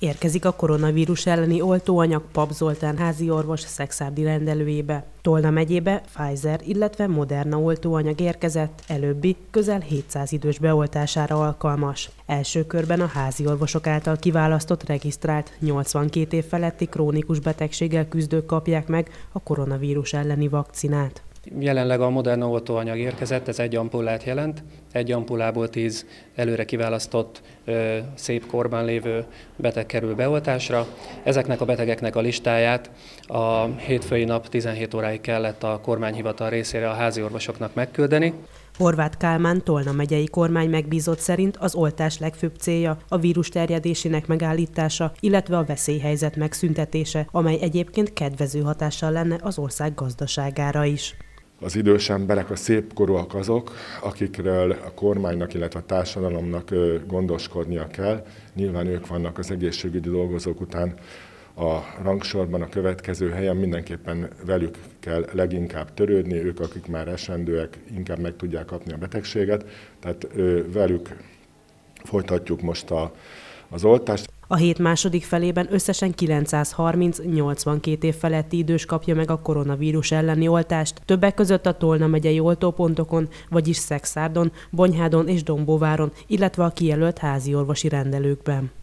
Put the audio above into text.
Érkezik a koronavírus elleni oltóanyag Pap Zoltán házi orvos szexárdi rendelőjébe. Tolna megyébe Pfizer, illetve Moderna oltóanyag érkezett, előbbi közel 700 idős beoltására alkalmas. Első körben a házi orvosok által kiválasztott, regisztrált 82 év feletti krónikus betegséggel küzdők kapják meg a koronavírus elleni vakcinát. Jelenleg a Moderna oltóanyag érkezett, ez egy ampullát jelent. Egy ampullából tíz előre kiválasztott, szép korban lévő beteg kerül beoltásra. Ezeknek a betegeknek a listáját a hétfői nap 17 óráig kellett a kormányhivatal részére a házi orvosoknak megküldeni. Horváth Kálmán Tolna megyei kormány megbízott szerint az oltás legfőbb célja a vírus terjedésének megállítása, illetve a veszélyhelyzet megszüntetése, amely egyébként kedvező hatással lenne az ország gazdaságára is az idős emberek, a szép korúak azok, akikről a kormánynak, illetve a társadalomnak gondoskodnia kell. Nyilván ők vannak az egészségügyi dolgozók után a rangsorban, a következő helyen, mindenképpen velük kell leginkább törődni, ők, akik már esendőek, inkább meg tudják kapni a betegséget, tehát velük folytatjuk most a, az oltást. A hét második felében összesen 930-82 év feletti idős kapja meg a koronavírus elleni oltást, többek között a Tolna megyei oltópontokon, vagyis Szexárdon, Bonyhádon és Dombóváron, illetve a kijelölt házi orvosi rendelőkben.